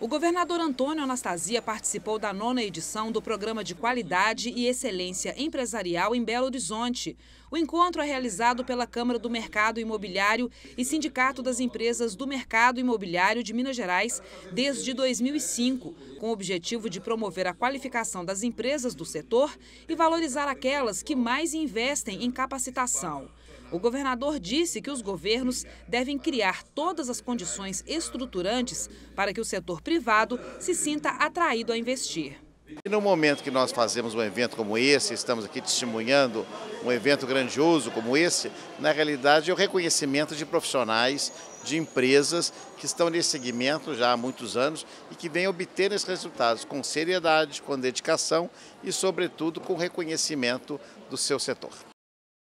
O governador Antônio Anastasia participou da nona edição do Programa de Qualidade e Excelência Empresarial em Belo Horizonte. O encontro é realizado pela Câmara do Mercado Imobiliário e Sindicato das Empresas do Mercado Imobiliário de Minas Gerais desde 2005, com o objetivo de promover a qualificação das empresas do setor e valorizar aquelas que mais investem em capacitação. O governador disse que os governos devem criar todas as condições estruturantes para que o setor privado se sinta atraído a investir. E no momento que nós fazemos um evento como esse, estamos aqui testemunhando um evento grandioso como esse, na realidade é o reconhecimento de profissionais, de empresas que estão nesse segmento já há muitos anos e que vêm obter esses resultados com seriedade, com dedicação e, sobretudo, com reconhecimento do seu setor.